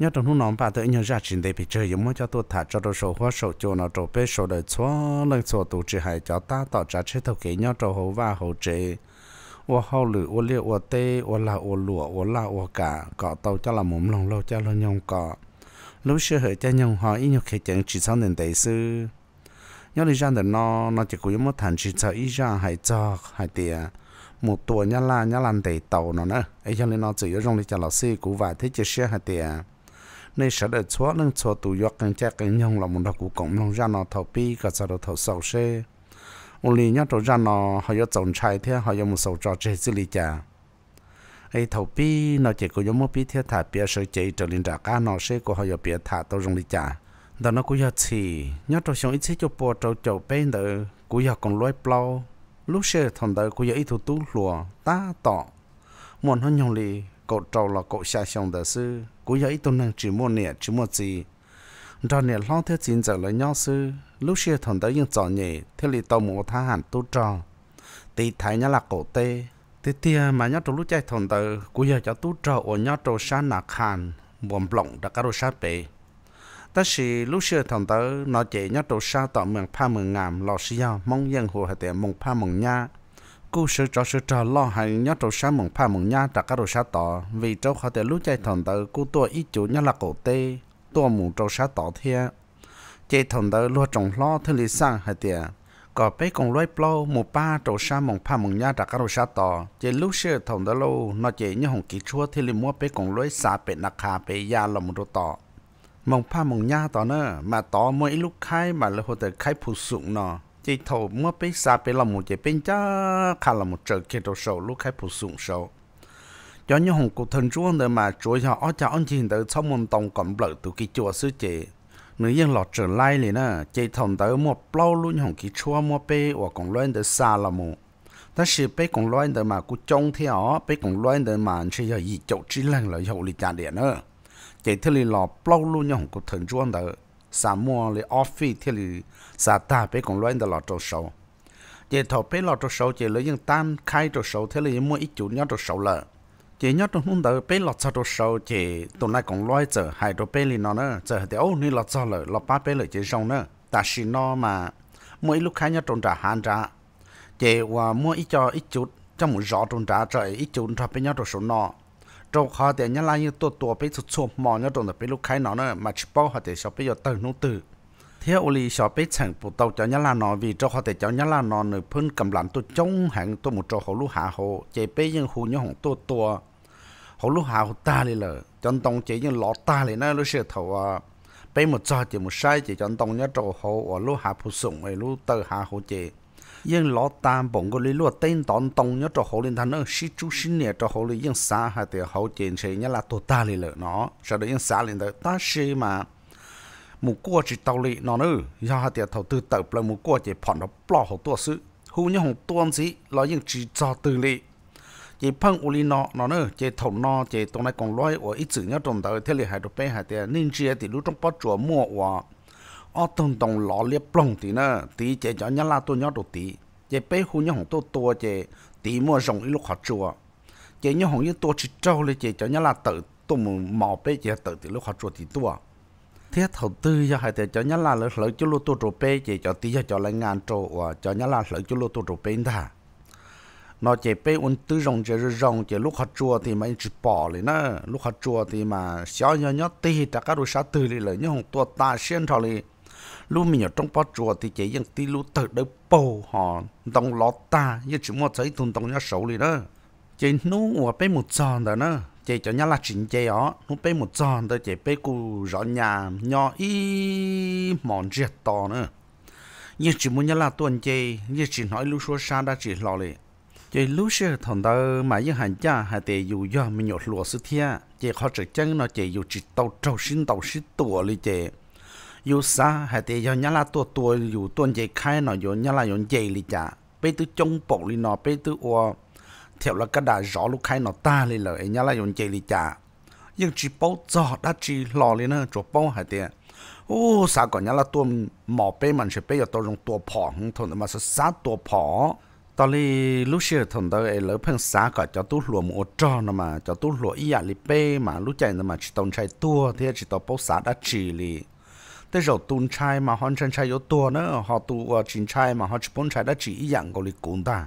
nhớ trong lúc nón bà tự nhớ ra trình để bị chơi giống cho tôi thả cho tôi sổ hoa sổ chỗ nó trổ bê sổ đời xóa lần sổ tụ chỉ hại cho ta, tỏ trả chế thầu kế, nhớ trổ hố và hố chế ô hao lử ô liêu ô tê ô là ô lụa ô là ô cả cọ tàu cho là mồm lòng lâu, cho là nhông cọ. Lúc xưa hỡi cha nhông họ ít nhiều khi chẳng chỉ sau nền đại sư nhớ lý ra được nó nó chỉ có một thằng chỉ sợ ít ra hại cho, hại tiệt một tuổi nhá la, nhá lan đầy tàu nó nữa. Ấy cho nên nó chỉ ở trong lý cho lão sư cũ và thế chỉ xe hại tiệt nên sợ đợi chúa nên chúa tụ giọt càng chắc càng nhông là một đặc cụ cộng lòng ra nó thầu pi, cả sao thầu sầu xe ông lì nhá trâu ra nó họ có trồng trái thế họ có một số trò chơi xử lý chả ấy thầu pi nó chỉ có một pi thế thả bia sợi chạy trở lên trả cá nó sẽ có họ có bia thả tàu dùng lý chả đó nó cũng có chỉ nhá trâu xong ít chỉ cho bộ trâu trâu bên đó cũng có còn lối plau lúc xe thằng đó cũng có ít thu tú lùa ta tọ. Muốn hơn nhung lì cậu trâu là cậu xa xong đó sư. Cũng có tôi năng chỉ mua nè chỉ mua gì? Rồi nè lo theo chính giờ là nhau sư. Lúc xưa thằng đó ยัง chọn nhỉ, thế li tàu một tha hẳn tu trò. Thì thái nhá là cổ tê. Thì tia mà nhá trong lúc chạy thằng đó cũng giờ cho tu trò ở nhá trong xa nà khàn buồn lỏng đã cả đồ xa bể. Ta sĩ lúc xưa thằng đó, nó chạy nhá trong xa tỏ mường pha mường ngàm, lò xí mong dân hồ hạt tiền mong pha mong nha cú sự cho sự trò lo hay nhớ trâu sa mong pha mong nha trả các đồ sa tỏ. Vì trâu họ thể lúc chạy thằng tử cú tua ít chủ nhớ là cổ tê. Tua mù trâu sa tỏ thiệt chạy thằng tử lo trồng lo, thứ lý sang hay tiệt có bé con lối plo một ba trâu sa mong pa mong nha trả các đồ sa tỏ. Chạy lúc xưa thằng tử lâu, nó chạy như hồng kỹ chúa thì lý mua bé con lối xa bé nạc hà bé ya là một đồ tỏ. Mong pa mong nha tỏ nữa mà tỏ mỗi lúc khai mà là hồ tử khai phụ sụng nó chỉ thầu mua bé xa bé là một chế bên cha khá là một trợ kia đồ sầu, lúc khai phụ sụng sầu. Cho như hồng cụ thần chúa nữa mà chúa cho ở cha anh chị tới trong môn tông cầm lợ từ cái chùa sư chế. Nữ yên lọt trở lại liền nè chỉ thằng tới một bao luôn hồng kỹ chúa mua bê và còn loan được xa là một ta chỉ bê còn loan được mà cú trông theo bê còn loan được mà chỉ là gì chậu chỉ lần là hậu lý trả điện nữa chỉ thế lì lọt bao luôn hồng cụ thần chuan được xa mua lì office thế lì xa ta bê còn loan được lọt trâu sâu chị thọ bê lọt trâu sâu chị lấy những tan khai trâu sâu thế là mua ít chủ nhau trâu sâu là chị nhớ trong hôm đó bé lọt sao đồ sầu chỉ tụi này còn loay giờ hai đồ bé liền nó nữa giờ thì ô, ni lọt sao rồi lọt ba bé lại chị xong nữa ta xin nó mà mỗi lúc khai nhớ trong trả hàng trả chị và mua ít cho ít chút trong một rõ trong trả trời ít chút cho bé nhớ đồ số nó trong họ thì nhớ lại như tua tua bé chút chút mò nhớ trong đó bé lúc khai nó nữa mà chỉ bao họ thì sao bé giờ từ nó từ thế ở lý sao bé chẳng bộ tàu cho nhớ là nó vì cho họ thì cho nhớ là nó nữa phun cầm lạnh tôi chống hàng tôi một chỗ họ lúa hạ hồ chế bé những hồ nhớ hỏng tua hồ họ hạ hồ ta đi lờ chân tông chế những lọ ta đi nó lúc sẽ thầu à. Bây một giờ chỉ một sai chỉ chân tông nhớ chỗ họ ở lúa hạ phụ sủng ở lúc tờ hạ họ chế. Nhưng lọ ta bỗng có lý lúa tên tọn tông nhớ chỗ họ lên thằng nó sĩ chú sinh nhẹ trâu họ lên những xã hay thì họ chế chế nhớ là tôi ta đi lờ nó. Sau đó những xã lên tới ta sĩ mà một cô chỉ tàu lì nó nữa do hạt tiền thầu tư tập là một cô chỉ phòn nó bỏ hồ tua sự hú như hồng tuôn gì là những chỉ cho tư lì chỉ phăng u lì nọ nó nữa chỉ thầu nọ chỉ tông này còn loay ở ít chữ nhớ trong đời thế lì hai đồ bé hai tiền nên chia thì lúc trong bắt chùa mua và ở tông tông lọ liệp plong thì nữa thì chỉ cho nhớ là tôi nhớ đồ tí. Chỉ bé hú như hồng tua tua chỉ, tí mua rồng ít lúc họ chùa. Chỉ như hồng như tua chỉ trâu lì chỉ cho nhớ là tự tôi mò bé chỉ tự thì lúc họ chùa thì tua thế thầu tư cho hai cho nhá là lợi lợi chú lô tô trộn bê chỉ cho tí cho lấy ngàn trộn và cho nhá là lợi chú lô tô trộn bê ta nó chỉ bê un tư rồng chỉ rồng chỉ lúc họ chua thì mà chỉ bỏ lên nữa lúc họ chua thì mà xóa nhỏ nhỏ tí ta các đồ sát tư đi lợi nhưng tua ta xuyên thọ đi lúc mình ở trong bao chùa thì chỉ những tí lúc thật được bầu họ đồng lót ta như chỉ mua thấy thùng đồng nhỏ sầu đi đó. Chỉ nô ở bên một tròn đó nữa chỉ cho nhau là chính chế ó. Nó bé một tròn tới chị bé cụ rõ nhà, nhỏ y mòn giết to nữa. Như chỉ muốn nhau là tuần chế như chỉ nói lúc số xa đã chỉ lo liền chỉ lúc xưa thằng ta mà như hành cha hay để dù do mình nhột lúa sư thia, chị họ chỉ chân nó, chị dù chỉ tàu trâu xin tàu xin tuổi li chị. dù xa hay để do nhau là tuổi tuổi dù tuần chị khai nó dù nhau là dùng chị li chả. Bé từ trong bộ li nó, bé từ ô theo là cái đà rõ lúc khai nó ta lên lời. Nhá là dùng chơi đi chả. Nhưng chỉ bao giờ đã chỉ lo lên nữa chỗ bao hai tiền ô sao còn nhá là tuôn mỏ bê mình sẽ bê giờ tôi dùng tua phỏ, không thôi mà sẽ sát tua phỏ. Tao đi lúc xưa thằng tao ấy lỡ phân xá cả cho tú lùa một trò nữa mà, cho tú lùa ý à li bê mà, lúc chạy nó mà, chỉ tông chạy tua thì chỉ tao bao xá đã chỉ li tới rồi tuôn chạy mà hoàn chân chạy yếu tua nữa, họ tu ờ, chính chạy mà, họ chỉ bốn chạy đã chỉ ý dạng của li cũng ta.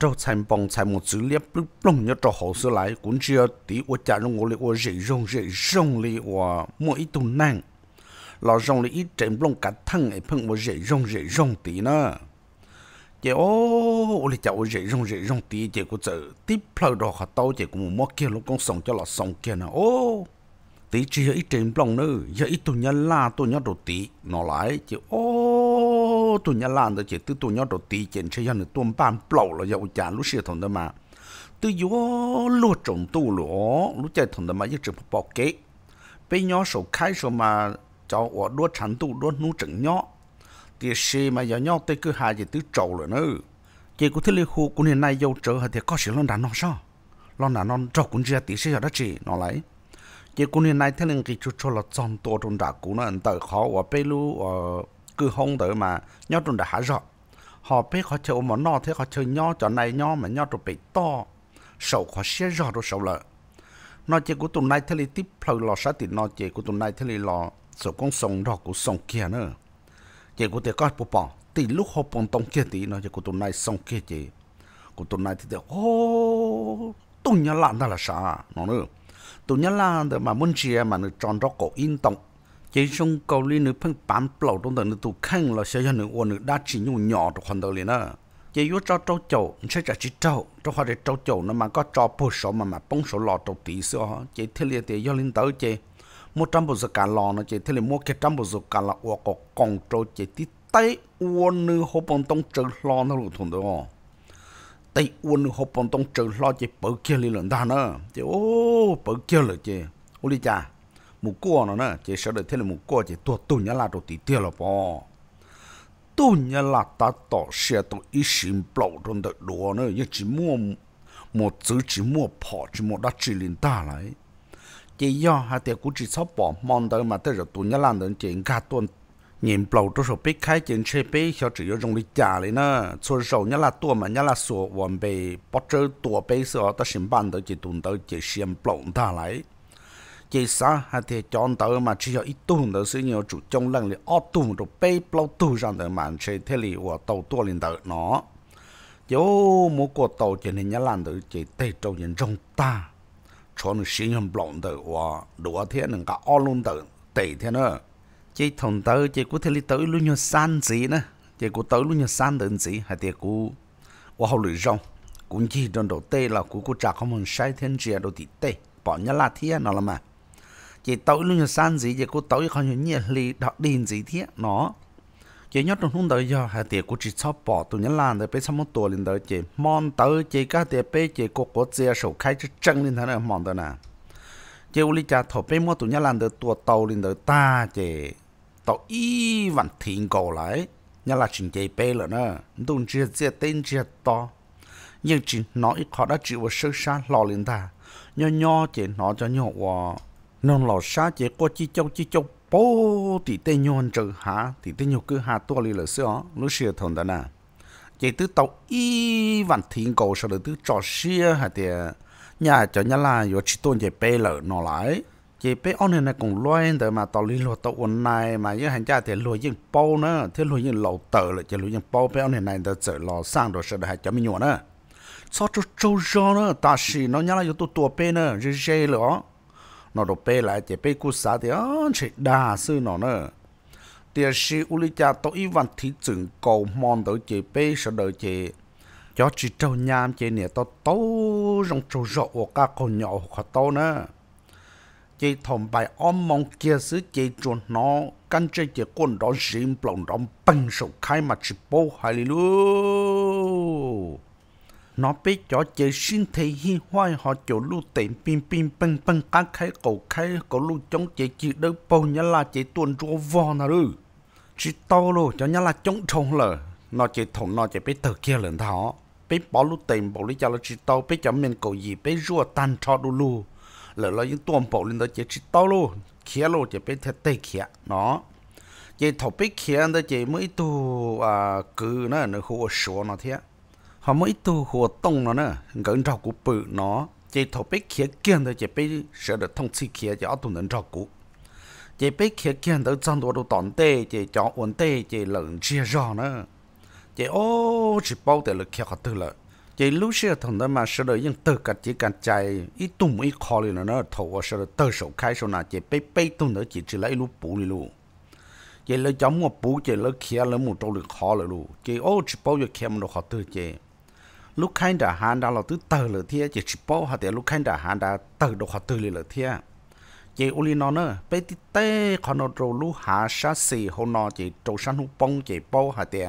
cho thành bóng thành một dữ liệu lúc lông nhớ trò hồ sơ lại, cũng chưa tí u trả trong ngô lì u rỉ rong rỉ rong li và mỗi ít tuần năng lọ rong li ít trên bông cả thân ấy phăng một rỉ rong rỉ rong tí nữa chị ô ô li cháu dễ rong dễ rong tí chị cũng chờ tiếp lâu đó họ tao chị cũng mua kia lúc con sống cho là sống kia nè. Ô tí chỉ ít trên bông nữa giờ ít tụi nhân la tụi nhau đồ tí nó lại chị ô tụi nhân la đó chỉ từ tụi nhau đồ tí chị chơi nhau tụi ban bầu là giờ chả lúc xưa thằng đó mà từ yếu lúa trồng tu lúa lúc chạy thằng đó mà ít chừng bỏ kế bây nhau số khai số mà cháu ở lúa sản tu lúa nu trứng nhau thì xe mà giờ nhau tới cứ hai giờ tứ trầu rồi nữa chỉ có thế liên khu của hiện nay dâu trở thì có sự lo đàn nó sao lo đàn nó trâu cũng chưa tí xe ở đó chỉ nó lấy chỉ cũng hiện nay thấy liên cái chút cho là chọn tổ trong đá cũ nó ẩn tự khó và bê lu cứ hông tới mà nhó trong đã hạ rõ. Họ biết họ chơi mà nó thế họ chơi nhó cho này nhó mà nhó trong bị to. Sầu họ xé rõ rồi sầu lợ nó chỉ của tụi này thế liên tiếp phơi lò sát thì nó chỉ của tụi này thế liên lò sầu con sông đó của sông kia nữa. Chị của tụi có bộ bỏ thì lúc họ bọn tông kia tí nó chị của tụi này sông kia chị của tụi này thì tụi, ô, tụi nhớ làm đó là sao? Nó nữa tụi nhớ làm mà muốn chia mà nó tròn đó cổ in tông chị dùng câu lý nữ phân bán bầu trong tầng nữ tụ khăn là sẽ cho nữ ôn nữ đã chỉ nhung nhỏ trong hoàn tờ liền á. Chị yếu cho trâu chậu sẽ trả chỉ trâu. Trong họ để trâu chậu, nó mà có cho bổ số mà mà bông số lọ trâu tí xưa. Chị thế liệt thì do linh tới chị một trăm bộ giờ cả lò nó chỉ thế liền một cái trăm bộ giờ cả là ô có con trâu chỉ tí tay ô nữ hộp bông tông chờ lọ nó luôn thùng đó tay ô nữ hộp bông tông chờ lọ chỉ bự kia liền lần ta nữa. Chỉ ô bự kia rồi chỉ ô đi cha một cô nó nè, chỉ sợ được thế là một cô chỉ tua tu nhá là đồ tí tiêu là bò. Tu nhá là ta tỏ xe tu ý xin bầu trong đợt đùa nữa chỉ mua một chữ chỉ mua bỏ chỉ mua đất chỉ lên ta lại. Chỉ do hai tiệc cũng chỉ sáu bỏ mong tới mà tới rồi tu nhá là đến chỉ cả tuần nhìn bầu trong số biết khai chuyện xe biết cho chỉ có dùng đi trả lại nè. Số số nhá là tua mà nhá là số hoàn bị bắt chơi tua bê sợ ta xin ban tới chỉ tuần tới chỉ xin bầu ta lại chỉ sa hay thì chọn tới mà chỉ có ít tuần tới sự nhiều chủ trong lần là ót tuần rồi bay bao tuần ra tới mà chơi thế li và tàu tua lên tới nó. Chỗ một cuộc tàu chỉ nên nhớ làm tới chỉ tây châu nhân trong ta. Cho nó sinh hình blòng tới và đùa thế nên cả ô luôn tới tây thế nữa. Chỉ thằng tới chỉ có thể đi tới luôn nhiều san gì nữa. Chỉ có tới luôn nhiều san đến gì hay thì cô và hậu lưỡi rong cũng chỉ trong đầu tê là cô cô trả không muốn sai thiên chia đầu tị tê. Bỏ nhớ là thế nó là mà? Chỉ tối luôn nhiều san gì chỉ cô tối không nhiều nhiệt lì đọc điên gì thế nó. Chỉ nhớ trong hôm đời giờ hai tiệc của chị cho bỏ tụi nhớ làm được bây xong một tuổi lên đời chị mòn tới chị cả tiệc bây chị có có chia sổ khai chứ chân lên thế này mòn tới nè. Chị uli cha thọ bây mua tụi nhớ làm được tuổi tàu lên đời ta chị tàu y vẫn thiên cổ lại. Nhớ là chuyện chị bé rồi nè. Tụi chia chia tên chia to. Nhưng chị nói khó đã chịu vào sơ xa lo lên ta. Nhỏ nhỏ chị nói cho nhỏ non lò xa chế có chi châu chi châu bố thì tên nhon trừ hả? Thì tên nhục cứ hạ tua li là xưa lúc xưa thằng đó nè. Chế từ tàu y vạn thiên cầu sau đó từ trò xưa hả thì nhà cho nhà là có chỉ tôn chế bê lỡ nó lại. Chế bê ông này cũng loên, để mà tàu lì lo tàu ôn này mà như hành gia thì lùi những bao nữa. Thế lùi những lẩu tờ là chế lo những bao bê ông này này để chờ lò sang rồi sau đó hay cho mình nhon nữa sao cho trâu rau nữa ta xì nó nhà là có tua tua bê nữa dễ dễ lỡ nó đồ bê lại, chỉ bê cú sa thì ơn chỉ đa sư nó nữa tiền sĩ u li cha tôi văn thị trường cầu mòn tới chỉ bê sợ đợi chỉ. Cho chỉ trâu nhám chỉ nè tôi tố rong trâu rộ của các con nhỏ khó tố nữa chỉ thòng bài ôm mong kia xứ chỉ chuẩn nó, căn chế chỉ quân đó sim lòng đó bằng sầu khai mà chỉ bố hài luôn nó biết cho chế xin thể hi hoài họ chỗ lưu tiền pin pin băng băng các khai cổ khai cổ lưu chống chế chỉ đâu bao nhá là chế tuần rô vò nà rồi chỉ to luôn cho nhá là chống trông lờ. Nó chế thùng nó chế biết tờ kia lần thọ biết bỏ lưu tiền bỏ lý cho là chỉ to, biết cho mình cổ gì, biết rùa tan cho đu lu. Lỡ là những tuần bỏ lên đó chế chỉ to luôn kia luôn chế biết thật tê kia nó. Chế thầu biết kia đó chế mới tu à cứ nó nó khu số nó thế họ mới tu hồ tông nó nè gần rau cụ bự nó, chỉ thổ bế kia kiên thôi, chỉ bế sợ được thông chi kia cho tụi nó rau cũ. Chỉ bế kia kiên tới trong đồ đồ tòn tê, chỉ cho ổn tê, chỉ lợn chia rõ nữa chỉ ô, chỉ bao để lực kia họ tự lợi. Chỉ lúc xưa thằng đó mà sợ được những tự cả chỉ cả chạy ít tung ít khó liền nó thổ sợ được tự sổ khai số nào chỉ bế bế tụi nữa, chỉ chỉ lấy lúc bù luôn chỉ lấy chấm một bù chỉ lấy kia lấy một trâu được khó rồi luôn chỉ ô, chỉ bao giờ kia mà nó khó tự chỉ lúc khai đã hàn đã là tứ tờ lửa thia chỉ chỉ bao hạt để lúc khai đã hàn đã tờ đồ hạt tư lửa thia chỉ uli nó nữa bé tí tê còn nó trâu lúc hạ sát xì hồ nó chỉ trâu săn hút bông chỉ bao hạt để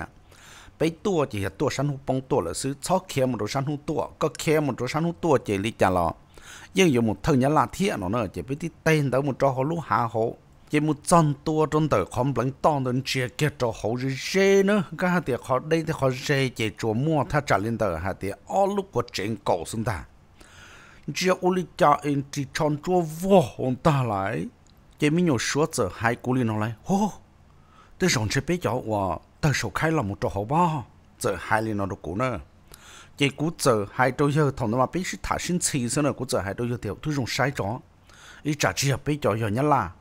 bé tua chỉ hạt tua săn hút bông tua là xứ chó kia một trâu săn hút tua có kia một trâu săn hút tua chỉ lý chả lo nhưng dùng một thân nhá là thia nó nữa chỉ bé tí tên đó một trâu hồ lúc hạ hồ chỉ một chân tua trong đời không bằng tông đến chia kết cho hậu gì dễ nữa cái hạt tiệt họ đây thì họ dễ chỉ chùa mua cho trả lên tờ hạt tiệt ở lúc của chuyện cổ xuống ta chỉ ô li cha in chỉ chọn chùa vô hồn ta lại chỉ mình nhiều số giờ hai cú li nó lại hô tôi sống chơi bé cháu và tôi số khai là một trò hậu ba giờ hai li nó được cú nữa chỉ cú giờ hai đôi giờ thằng nó mà biết thả sinh chi thế nữa cú giờ hai đôi giờ tiểu tôi dùng sai chó ý trả chỉ bé cháu giờ nhất là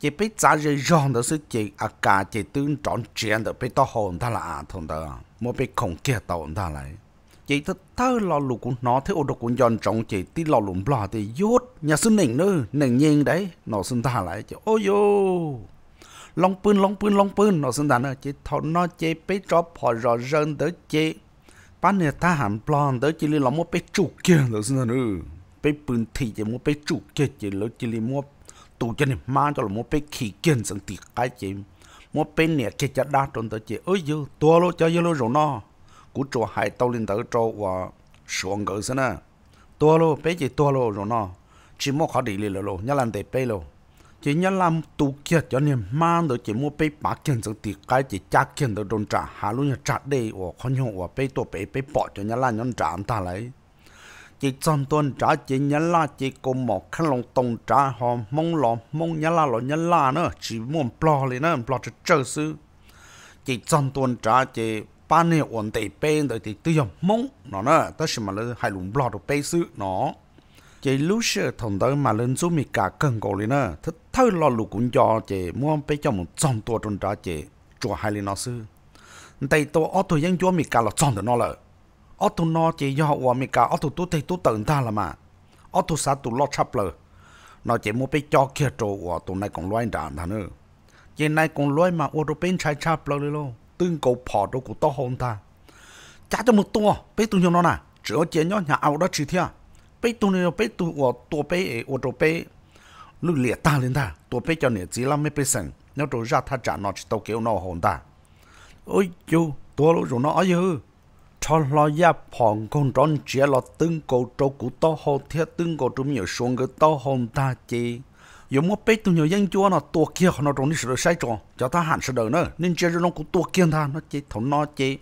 chỉ biết giá rồi rong đó sự chỉ à cả chỉ tương trọn chuyện đó, biết to hồn ta là à, thông đó. Mà biết không kia tàu ta lại. Chỉ thật thơ lo lụ cũng nó thế ô đồ cũng dọn trọng chỉ tí lo lụm bò thì yốt nhà sư nỉnh nữa nỉnh nhiên đấy. Nó xin ta lại chứ ôi yo long pươn long pươn long pươn, nó xin ta nữa. Chỉ thọ nó, chị biết cho họ rõ rơn tới chị. Bán nhà ta hẳn plon tới chỉ lòng mua biết chủ kia, nó xin ta nữa. Biết pươn thì chỉ mua biết chủ kia chỉ lấy chỉ lấy mua tụ chân nên mang cho là một bên khí kiến sang tiệt cái chị. Một bên nè cái chả đa trong tới chị. Ơi yêu tua lô cho yêu lô rồi nó cú cho hai tàu lên tới cho và xuống cái xí nè. Tua lô, bé chị tua lô rồi nó chỉ một khó đi liền lô nhớ làm để bé lô. Chỉ nhớ làm tụ kia cho nên mang tới chỉ một bên bạc kiến sang tiệt cái chị chắc kiến tới trong trả. Hà luôn trả đây và con nhung và bé tua bé bé bỏ cho nhớ làm nhon trả ta lấy chỉ chọn tuần trả chỉ nhớ la, chỉ có một khăn lòng tông trả họ. Mong lo mong nhớ la lo nhớ la nữa. Chỉ muốn plo lên nữa plo cho chơi sư chỉ chọn tuần trả chỉ ba này ổn tệ bên rồi thì tôi mong nó nữa tất nhiên mà là hai lùng plo được bên sư nó. Chỉ lúc xưa thằng đó mà lên zoom mi cả cần cổ lên nữa. Thật thâu lo lục cũng cho chỉ muốn bên cho một chọn tuần tuần trả chỉ chùa hai lên nó sư đây tôi ở tôi dân cho mình cả là chọn được nó rồi ở tụ nó chỉ do họ mi cả. Ở tụ tu thấy tu tận ta là mà. Ở tụ sát tụ lo chắp lờ nó chỉ muốn bị cho kia trâu ở tụ này còn loay đàn thà nữa. Chỉ này còn loay mà ở tụ bên trái chấp lờ luôn. Tương cầu phò đồ của to hồn ta chả cho một tua. Bé tụ nhau nó nè. Chỉ ở chỉ nhau nhà ao đó chỉ thia, bé tụ này bé tụ ở tụ bé ở tụ bé lúc liệt ta lên ta tụ bé cho nè chỉ là mấy bé sừng nếu rồi ra ta trả nó chỉ tàu kéo nó hồn ta ôi chú tua lúc rồi nó ở dư cho lo ya phong con tròn chia lo từng cổ trâu cụ to hồ thiết từng cổ trâu nhiều xuống cái to hồn ta chi. Yếu mua bê tụi nhiều dân chúa nó tua kia, nó trong đi sửa sai tròn cho ta hạn sửa đời nữa, nên chia nó cũng tua kia ta, nó chỉ thằng nó chi.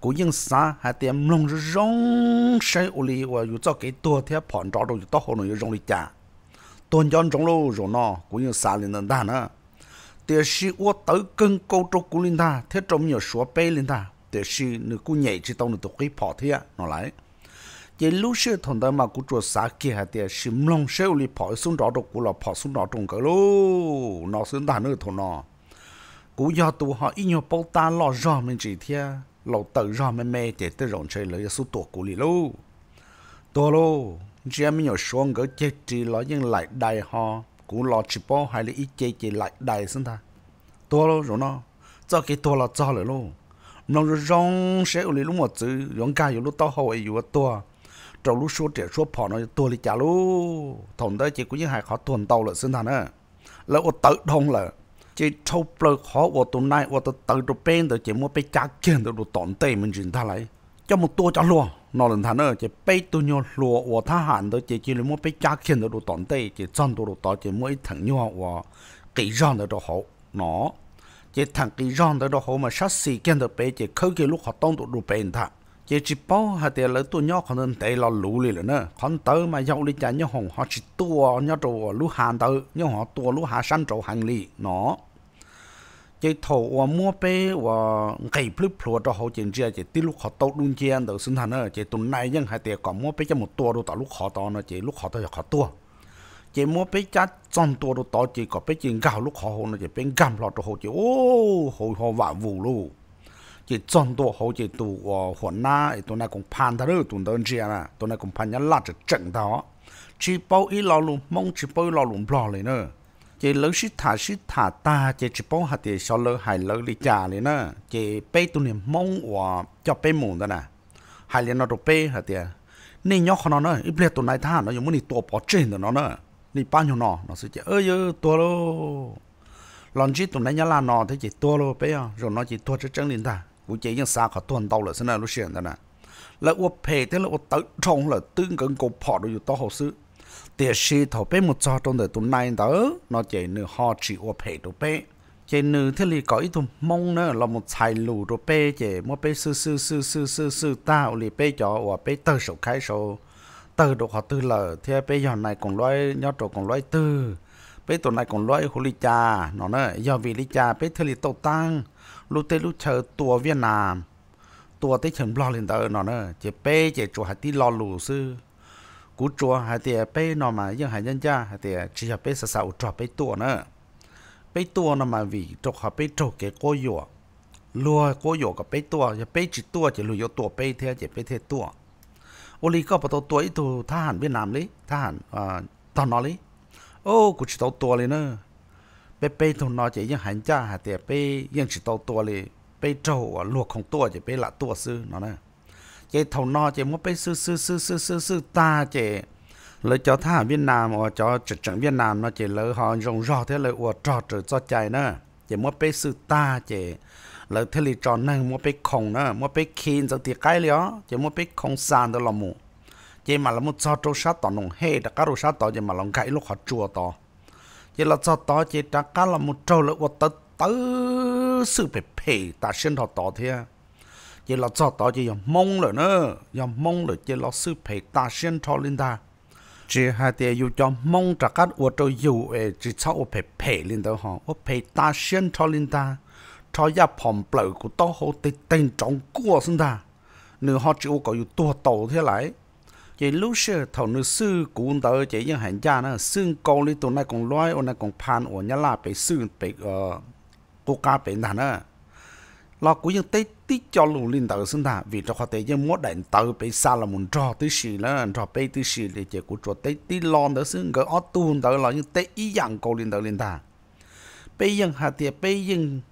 Cụ dân xa, hai tiệm lông rong sai u li, và yếu cho cái tua thiết phong trò đồ to hồn nó rong đi chả. Tuần chọn trong lô rồi nó cụ dân xa lên ta nữa. Thì sĩ ô tới cân câu trâu cụ lên ta thiết trông nhiều số bê lên ta để sư nữ cú nhảy chỉ tông được tổ cái bỏ thế nó lại. Chỉ lúc xưa thằng ta mà cú chuột xã kia hạt để sư mông sêu li bỏ xuống đó được cú là bỏ xuống đó trong cái lô, nó xuống đàn nữa thằng nó cú do tụ họ ít nhiều bao ta lo rõ mình chỉ thế lẩu tự rõ mình mê để tới rộng chơi lấy số tổ cú li lô. Tổ lô chỉ mình nhiều xuống cái chết chỉ lo nhưng lại đại họ cú lo chỉ bao hay là ít chết chỉ lại đại xin ta tổ lô rồi nó, cho cái tổ là cho lại luôn nông rồi rong sẽ ở lúc một chữ rong ca ở lúc to hậu ấy vừa to. Trong lúc số trẻ số phò nó to đi chả lu thằng đó chỉ có những hài khó tuần tàu là sinh thành á. Là ở tự đông là chỉ thâu bờ khó ở tuần này ở tự tự đồ bên tự chỉ mua bé cá kiện tự đồ tòn tê mình chuyển thay lại cho một tua cho luôn nó lần thành á chỉ bé tôi nhau lùa ở tha hạn tự chỉ chỉ mua bé cá kiện tự đồ tòn tê chỉ chọn tự đồ tỏ chỉ mua ít thằng nhau ở kỳ rong tự đồ hậu. Nó chỉ thằng cái rong đó đồ hậu mà sát xì kia được bé chỉ khơi cái lúc họ tông đồ đồ bay thằng chỉ chỉ bao hạt tiền lấy tu nhau còn nên tây lo lũ liền nữa còn tớ mà dạo đi chả nhau hồng họ chỉ tua nhau đồ lũ hàng tớ nhau họ tua lũ hà san trâu hàng lì nó chỉ thầu và mua bé và ngày plus plus cho họ chuyện gì chỉ tí lúc họ tàu luôn chuyện được sinh thành nữa chỉ tuần này nhưng hai tiền còn mua bé cho một tua đồ tạo lúc họ to nó chỉ lúc họ to họ tua chỉ mua bé chát trong tua đồ to, chỉ có bé chỉ gạo lúc họ nó chỉ bên gam lọt đồ họ chỉ, ô họ họ vạ vụ luôn chỉ trong tua họ chỉ tụ ở huấn na tụi này cũng pan thà rồi tụi đơn chi à tụi này cũng pan nhá lát trận đó chỉ bao ít lo luôn mong chỉ bao lo luôn lo này nữa chỉ lỡ sĩ thả sĩ thả ta, chỉ chỉ bao hạt thì sau lỡ hại lỡ đi trả này nữa chỉ bé tụi niệm mong và ờ, cho bé mồm đó nè hại liền nó đồ bé hạt thì nên nhóc nó nữa ít biết tụi này thả nó, giống như tua bỏ trên đó nó nữa ni bao nhiêu nó nó sẽ chỉ ơi ơi tua lô. Lần trước tụi này nhớ là nọ thế chỉ tua lô bé à. Rồi nó chỉ tua cho chân liền ta. Cũng chỉ những xa khó tuần đầu là thế nào lúc xuyên đó nè. Là ô phê thế là ô tự trong là tương cận cổ bỏ được to hồ sư tiền sĩ thầu bé một trò trong đời tuần này đó nó chỉ nửa họ chỉ ô phê đồ bé chỉ nửa thế li có ít tụi mong nữa là một tài lù đồ bé chỉ một bé sư sư sư sư sư sư ta li bé cho ô bé tơ sổ khai sổ từ độ họ tư lờ thì bây giờ này còn loay nhớ trộn còn loay tư. Bây tổ này còn loay hồ lý cha nó nữa do vì lý cha bây thời lý tàu tăng lúc tới lúc chờ tua Việt Nam. Tua tới chừng lo lên tới nó nữa chỉ bé chỉ chùa hạt tí lo lù sư. Cú chùa hạt tí bé nó mà dân hạt nhân cha, hạt tí chỉ hạt bé sợ sợ chùa bây tua nữa. Bây tua nó mà vì trộn họ bây trộn cái cô dùa. Lùa cô dùa cái bây tua chỉ bây chỉ tua chỉ lùi tua bây thế chỉ bây thế tua ô lý có bắt đầu tuổi tu tha hẳn Việt Nam lý tha hẳn à tao nói lý ô cú chỉ tao tua lên nữa bé bé thằng nó chỉ những hành gia hạt tiệt bé những chỉ tàu tua li bé trâu à luộc không tua chỉ bé là tua sư nó nè chỉ thằng nó chỉ muốn bé sư sư sư sư sư sư ta chỉ lấy cho thả Việt Nam hoặc cho trực trận Việt Nam nó chỉ lấy họ rong rò thế lấy của trò trở cho chạy nữa chỉ muốn bé sư ta chỉ lấy thế li tròn năng muốn bé không nữa muốn bé kín cho tiệt cái liền, chỉ muốn bé không san đó là mù. Chỉ mà là một cho trâu sát tỏ nồng hê đã cá rô sát tỏ chỉ mà lòng gãy lúc họ chua tỏ. Chỉ là cho tỏ chỉ trả cá là một trâu là một tớ tớ sự phải phê ta xin họ tỏ thế. Chỉ là cho tỏ chỉ dùng mông rồi nữa dùng mông rồi chỉ là sự phê ta xin cho lên ta. Chỉ hai tiền yêu cho mong trả cá ô trâu yêu ấy chỉ cho ô phê phê lên đó họ ô phê ta xin cho lên ta cho ya phòng bờ của tao hồ tê tên trọng của xin ta nếu họ chịu có yếu tua tàu thế lại. Chỉ lúc xưa thầu nữ sư cũng đỡ chỉ những hành gia nữa xương câu đi, tụi này còn loài ôn này còn pan ôn nhá là bị sư bị ờ cô ca bị nản nữa lo cũng những tết tí cho lù linh đỡ xin ta vì cho họ tê những muốn đánh tờ bị xa là muốn trò tí xì là trò bê tí xì thì chỉ của trò tê tí lon đỡ xương cái ót tuôn đỡ là những tê ý dạng câu linh đỡ linh ta. Bây giờ hà tiệt bây giờ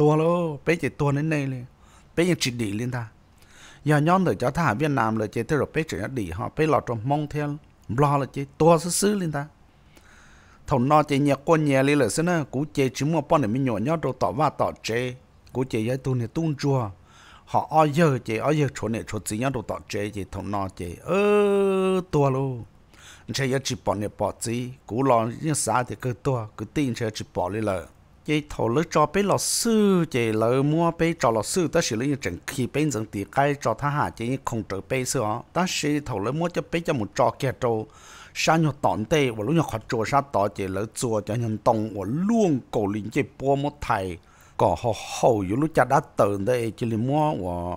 ตัวโลเป๊ะจะตัวนั้นเลยเลยเป๊ะยังจีดีเลยท่าอย่าย้อนเลยจะถ่ายเวียดนามเลยเจเทอร์เป๊ะจะดีฮะเป๊ะหลอดมองเทียนรอเลยเจตัวซื้อเลยท่าถนนเจเนี่ยก้นเนี่ยเลยเลยซะนะกูเจชิมัวป้อนเนี่ยไม่หย่อนย้อนโดต่อว่าต่อเจกูเจย้ายตัวเนี่ยตุ้งจัว họ ở giờ chị ở giờ chỗ này chỗ gì nhau đồ tọt chế chị thằng nọ chị ơ tua luôn chơi giờ chỉ bỏ này bỏ gì cú lo như sao thì cứ tua cứ tin chơi chỉ bỏ đi rồi chị thổ lỡ cho bé lọ sư chị lỡ mua bé cho lọ sư, ta xử lý những khi bên dân tỷ cái cho tha hạ chị không trở bé sư ó ta sẽ thổ lỡ mua cho bé cho một trò kia trâu. Sa nhọ tọn tê, và lúc nhọ khó trò sa tỏ chị lỡ chùa cho nhân tông và luôn cổ linh chị bua một thầy. Có họ hầu yếu lúc cha đã tờn đây chị liền mua, và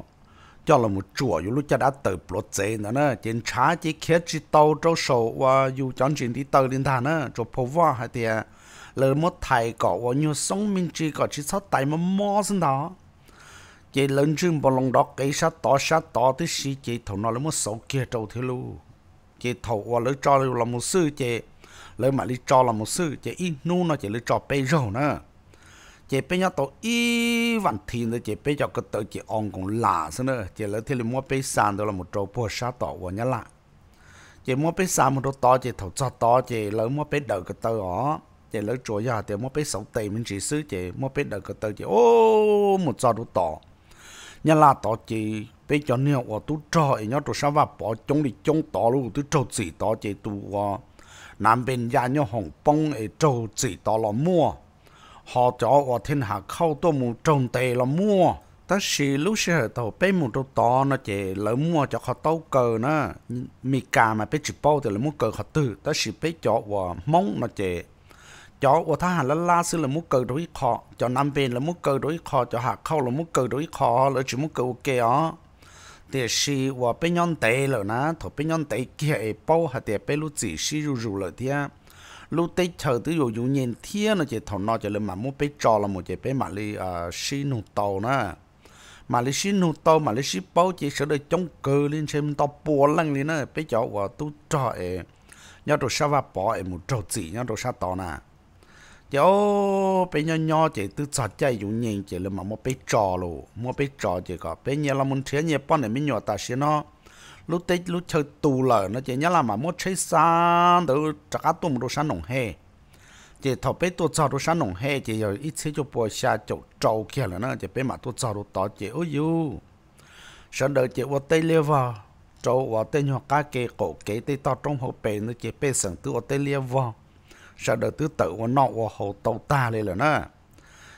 cho là một chùa yếu lúc cha đã tờ bột chế nữa nè. Trên trái chỉ khét chỉ tàu trâu sầu, và dù chọn chuyện đi tờ lên thà nè, cho phô vò hay thì lỡ một thầy có và nhiều sống minh chỉ có chỉ sát tay mà mò xin đó. Chị lớn chừng bao lòng đó cái sát tỏ sát tỏ tới xí chị thầu nó là một số kia trâu thế lu chị thầu qua lấy cho là một sư chị. Lấy mà lấy cho là một sư chị ít nu nó chị lấy cho bê giờ nữa chị bây giờ tổ, y vạn thiên rồi chị bây giờ cái tự chị ông cũng lạ thế nữa. Chị lấy thì mua bê sàn đó là một trâu bùa sát tỏ vào nhá lạ. Chị mua bê sàn một trâu to, chị thầu cho to, chị lấy mua bê đợi cái tờ ó chị lỡ chỗ nhà thì mua bê sáu tỷ mình chỉ xứ chị mua bê đợt cái tờ chị ô một trò đủ tỏ. Nhà là tỏ chị bây cho nhiều ở tu trò ấy nhớ tôi sao vào bỏ chống đi chống tỏ luôn tu trâu chỉ tỏ chị tu à ờ, nam bên nhà nhau hồng bông ấy trâu chỉ tỏ là mua. Họ cho ở thiên hạ khâu tôi một trồng tề là mua. Ta xì lúc xưa tàu bé một đồ to nó chỉ lỡ mua cho họ tàu cờ nó. Mì cà mà bé chỉ bao thì lỡ mua cờ họ tự, ta xì bé cho và mong nó chỉ cho và ta hàng là la sư là mua cờ đối khó cho nam bên là mua cờ đối khó cho hạ khâu là mua cờ đối khó là chỉ mua cờ ok á thì si và bên nhon tệ rồi na, thổ bên nhon tệ kia bao hạt thì bên lúc chỉ si ru ru rồi thì lúc tết chờ tới rồi dùng nhìn thiên nó chỉ thằng nó chỉ là mà mua bên trò là một chỉ bên mà đi à si nụ tàu na, mà lấy si nụ tàu mà lấy si bao chỉ sẽ được chống cơ lên xem tàu bùa lăng lên nè bên chỗ và tu trò ấy. Nhớ đồ sao vào bỏ ấy một trâu chỉ nhau đồ sao tàu na chỗ bên nhỏ nhỏ chỉ tự chặt chạy dùng nhìn chỉ là mà mua bên trò luôn mua bên trò chỉ có bên nhà là muốn chơi nhà bọn này mới nhỏ ta sẽ nó. Lúc tết, lúc chơi tù lờ nó chỉ nhớ là mà mua chơi san từ chắc cá tôm đồ sáng nồng hè. Chỉ thọ bên tôi cho đồ sáng nồng hè, chỉ giờ ít chế cho bò xa chỗ trâu kia là nó, chỉ bên mà tôi cho đồ tỏ chỉ ôi yêu sáng đợi chỉ qua tây liêu vào trâu qua tây nhỏ cá kê, cổ kê, tây to trong hộp bể nó chỉ bên sừng từ qua tây liêu vào sợ đó tứ tự vào nọ vào hồ tàu ta lên là nó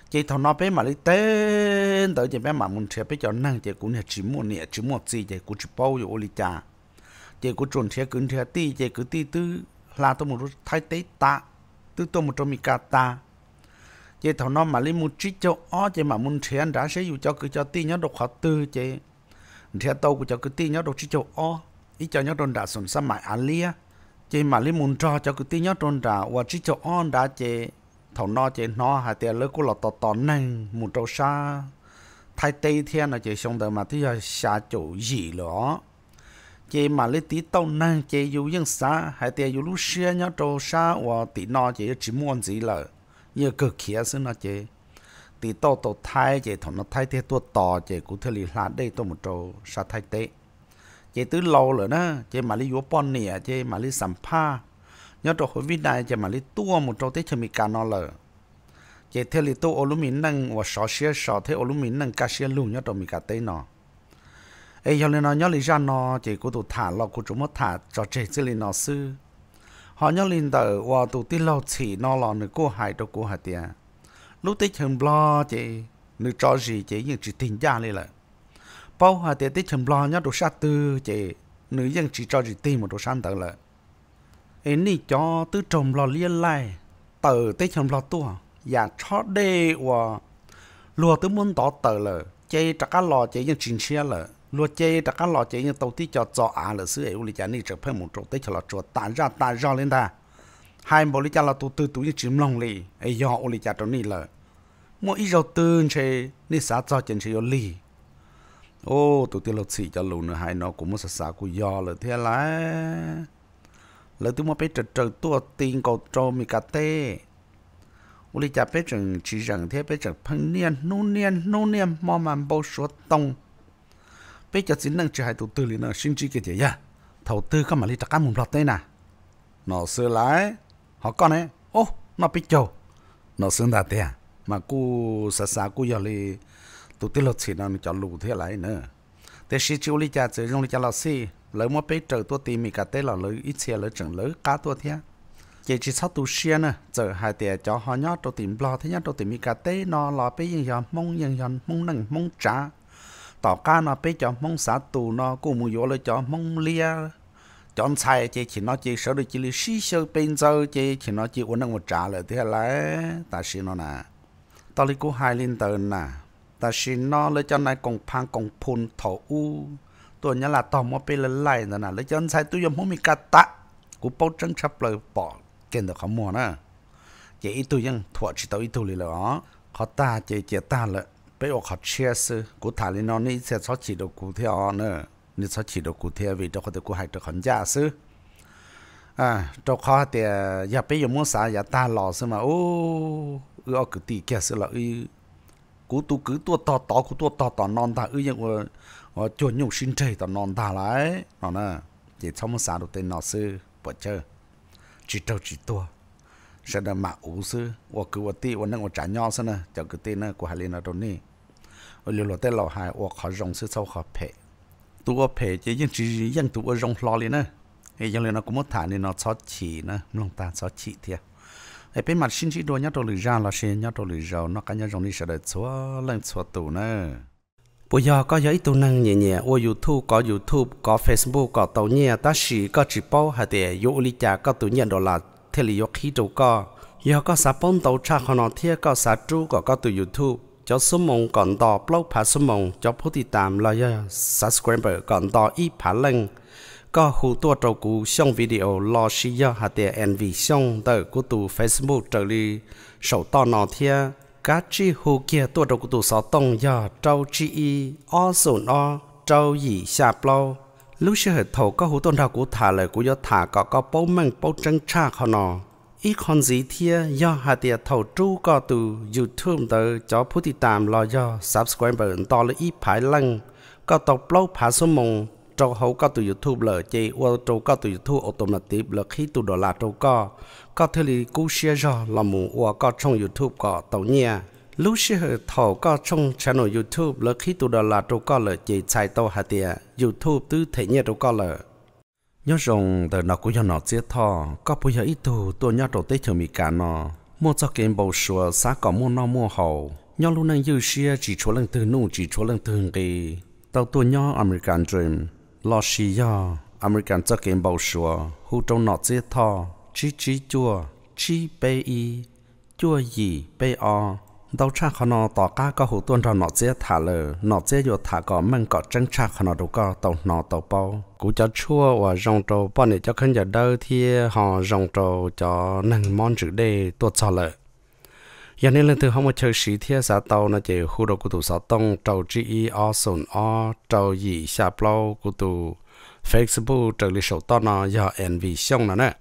chỉ thằng nó bé mà lấy tên tới chỉ bé mà muốn chơi bé cho năng chỉ cũng là chỉ muốn nhẹ chỉ muốn gì chỉ cũng chỉ bao nhiêu oli cha chỉ cũng chuẩn chơi cứ chơi ti chỉ cứ ti tư. Là tôi một thay tế ta tư tôi một trong mi cả ta. Chỉ thằng nó mà lấy một chỉ cho ó, chỉ mà muốn chơi anh đã sẽ dù cho cứ cho ti nhớ độc khó tư chị chơi tàu của cho cứ ti nhớ độc chỉ cho ó ít cho nhớ đồn đã sồn sa mãi alia chỉ mà lấy muốn cho cho cứ tí nhớ trôn trả và chỉ cho on đã chị thầu nó chị nó, hai tiền lỡ cô là tọt tọt nâng một trâu xa thay tây thiên là chị xong đời mà thứ giờ xa chỗ gì nữa chỉ mà lấy tí tàu nâng chị yêu những xa hai tiền yêu lúc xưa nhớ trâu xa và tí nó chị chỉ muốn gì là như cực kia xin nó chị tí tàu tàu thay chị thầu nó thay thế tua tò chị cũng thể là đây tôi một trâu xa thay tây chế từ lâu rồi đó, chế mà lấy vô bọn nè chế mà lấy sắm pha nhớ đồ hội vĩ đại chỉ mà lấy tua một trâu tết chừng bị cả nó lờ. Chế theo lý tu alumin năng và sọ xia sọ theo alumin năng cà xia luôn nhớ đồ mì cà tết nó ấy giờ nó nhớ lý ra nó chế có tụ thả lọ của chúng mất thả cho chế chỉ lý nó sư. Họ nhớ linh tờ và tụ tí lâu chỉ nó lọ nữa cô hại đâu cô hại tiền lúc tích chừng lo chế, nữ cho gì chế những chỉ tình gia lên lại bao hòa tiền tết chừng lo nhớ đồ sát tư chị nữ dân chỉ cho gì tìm một đồ san tờ lại ấy nị cho tư trồng lò liên lại tờ tê trồng lo tua và cho đê và lùa tư muốn tỏ tờ lờ chơi trả cá lò chơi dân chính xe lờ lùa chơi trả cá lò chơi dân tàu tí cho cho à lờ xứ ấy uli cha nị trở phải một chỗ tê cho lò chỗ tàn ra tàn ra lên ta. Hai bộ lý cha là tu tư tu như chìm lòng lì, ấy do uli cha trong nị lờ mỗi ít rau tương chơi nị xã cho chân chơi lì ô tụi tôi lột xì cho lù nữa, hai nó cũng muốn sạch sạch của do là thế là lỡ tôi mua bé trật trật tua tiền cầu trâu mi cà tê. Ủa li chả bé trần chỉ rằng thế bé trần phân niên nô niên nô niên mò màn bao số tông. Bé chả xin năng chỉ hai tụi tư liền là sinh chi cái gì ya Thầu tư không mà li chả cá mùng lọt đây nè. Nó xưa lại họ con ấy. Ô, nó biết chầu. Nó sửa đạt tiền mà cô sạch sạch cô giờ li tụi tiêu lột xì nó cho lù thế lại nữa. Thế sĩ chú li cha chỉ dùng li cha lọt xì. Lỡ mà bé trời tôi tìm mi cả tế là lỡ, ít xe lỡ chẳng lỡ, cá tôi thế chỉ chỉ sau tu xe nè giờ hai tiệt cho họ nhớ tôi tìm lo, thế nhá tôi tìm mi cả tế, nó lo bé yên giờ mong yên giờ mong nâng mong trả. Tỏ cá nó bé cho mong xả tù, nó cũng muốn vô lại cho mong lia. Chọn sai chỉ chỉ nó chỉ sợ được chỉ là xí sơ bên giờ chỉ chỉ nó chỉ uống một trả lại thế là ta xin nó nè. Tao lấy cú hai lên tờ nè. แต่ชินนอเลยจ้านายกองพังกองพุนถออูตัวนี้ละต่อมาไป็นไหลนั่นนะเลยจ้นใส่ตุยมมีกาตะกูเป้าจังชับเลยปอกเก่งดต่ขโมยนะเจอีตุยังถั่วชิตอีตุเลยเหรอเขาตาเจเจ๊ตาเลยไปออกเขาเชียซื้อกูถ่ายเลยนอนนี่เสียชอฉีดกูเทียวเนอะนี่ชอฉีดกูเทียววิเดี๋ยเขกูหายจากขอนยาซื้ออ่าตัวเขาแต่อย่าไปอยู่มุสาอย่าตาหล่อซื้มาโอ้เออกูตีแกซื้อละอือ cú tu cứ tua to to cú tua to to non ta ư nhưng mà chuẩn nhung sinh trời to non ta lại nó nè chỉ trong một sao được tên nó sư bỏ chơi chỉ trâu chỉ tua sẽ là mà ủ sư và cứ và ti và năng và trả nhau xem nè cho cứ tên nè của hai liên ở đâu nè và liều lọt tên lò hai và khó rong sư sau khó phê tu phê chỉ những chỉ những tu rong lo liền nè cái cho liền nó cũng mất thả nên nó xót chỉ nè lòng ta xót chỉ thiệt ấy bên mặt Xin chỉ đôi nhát đồ lười ra là xin nhát đồ lười rau nó cả nhát rong đi sẽ đợi xóa lên xóa tù nè. Bây giờ có giấy tu năng nhẹ nhẹ ở YouTube có YouTube, có Facebook, có tàu nhẹ ta chỉ có chỉ bao hay để yêu lý trả có tu nhận đồ là thế là yêu khí đồ có giờ có xã bông tàu cha họ nói thiệt có xã chú có có từ YouTube. Cho số mong còn đỏ blog phá số mong cho phút đi tạm là subscriber còn đỏ ít phá lăng có khu tua trâu cú xong video lo xí do hạt tiền NV xong tờ của tụ Facebook trở đi sổ to nọ thia. Cá chi hồ kia, tua trâu của tụ sáu tông do trâu chi y, o sồn o trâu gì xa plau lúc xưa hệ thầu có hữu tôn đạo của thả lời của do thả có có bố măng, bố chân cha họ nọ ít con gì thia do hạt tiền thầu tru có từ YouTube tới cho phút thị tạm lo do subscriber to là ít phải lăng. Có tàu blog phá số mông trâu hậu có từ YouTube lờ chị ô trâu có từ YouTube automatic lờ khi tụi đô là trâu có có thể là cú xe ra là mù ô có trong YouTube có tàu nha, lúc xe thầu có trong channel YouTube lờ khi tụi đô là trâu có lờ chị chạy tàu hạt tiền YouTube tư thể nhẹ trâu có lờ. Nhớ rằng từ nó cũng cho nó chết thọ có bây giờ ít tụi tôi nhớ trâu tết thường mì cả nó mua cho cái bầu sữa xã có mua nó mua hậu nhớ lúc này yêu xe chỉ cho lần từ nụ chỉ cho lần từ cái tàu tôi nhớ American Dream lo xì ya American cho kiếm bầu sữa hu trong nọ chết thò chi chi chua. Chi bê y chua gì bê o. Đâu cha khó nọ tỏ cá có hữu tuân ra nọ dễ thả lờ nọ dễ vô thả có mang có chân cha khó nọ đâu có tàu nọ tàu bao cú cho chua và rong trâu bọn này cho khán giả đâu thì họ rong trâu cho nâng món chữ đề tuột cho lợ giờ nên lần thứ không một chơi sĩ thiết xã tàu nó chỉ khu đồ của tụ xã tông, trầu chi y, o, sồn o, trầu gì xa plau của tụ Facebook trở lại sổ to nó giờ NV xong nữa nè.